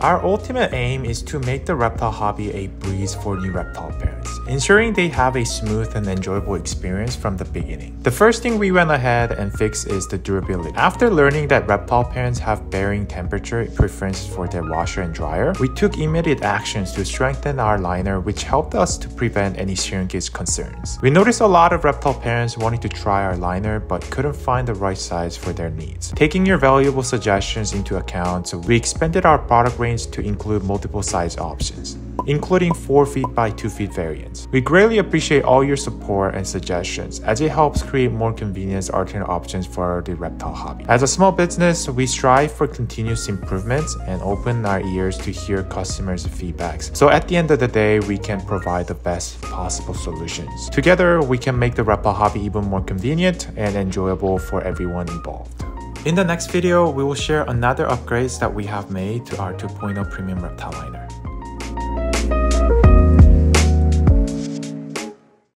Our ultimate aim is to make the reptile hobby a breeze for new reptile parents, ensuring they have a smooth and enjoyable experience from the beginning. The first thing we went ahead and fixed is the durability. After learning that reptile parents have varying temperature preferences for their washer and dryer, we took immediate actions to strengthen our liner which helped us to prevent any shrinkage concerns. We noticed a lot of reptile parents wanting to try our liner but couldn't find the right size for their needs. Taking your valuable suggestions into account, we expanded our product range range to include multiple size options, including 4 feet by 2 feet variants. We greatly appreciate all your support and suggestions as it helps create more convenient alternate options for the reptile hobby. As a small business, we strive for continuous improvements and open our ears to hear customers' feedbacks. So at the end of the day, we can provide the best possible solutions. Together, we can make the reptile hobby even more convenient and enjoyable for everyone involved. In the next video, we will share another upgrades that we have made to our 2.0 Premium Reptile Liner.